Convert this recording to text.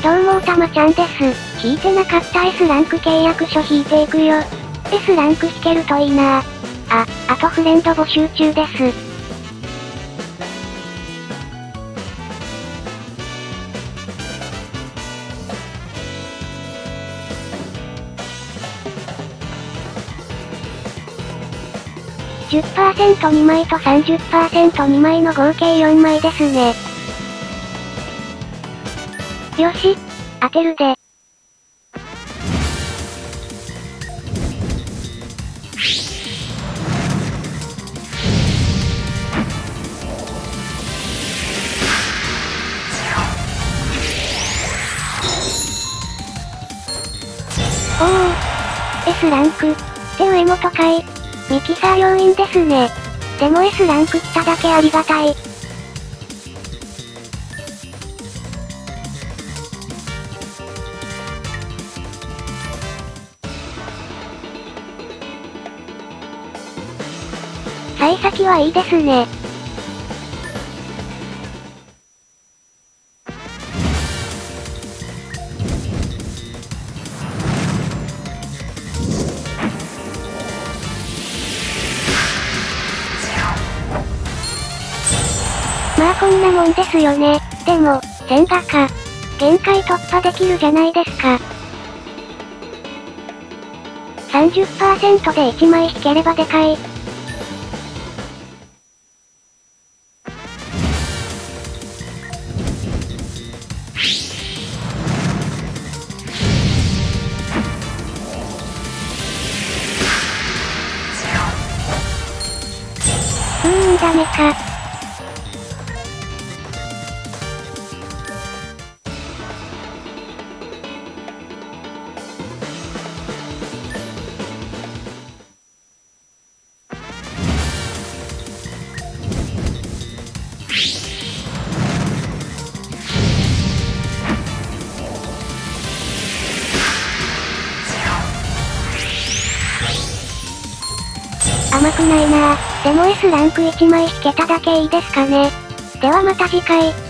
どうもおたまちゃんです。引いてなかった S ランク契約書引いていくよ。S ランク引けるといいなあ、あとフレンド募集中です。10%2 枚と 30%2 枚の合計4枚ですね。よし、当てるで。おお S ランク。って上本かい。ミキサー要員ですね。でも S ランク来ただけありがたい。幸先はいいですね。まあこんなもんですよね。でも、千高。限界突破できるじゃないですか。30%で1枚引ければでかい。ダメか。甘くないなぁ。でも S ランク1枚引けただけいいですかね。ではまた次回。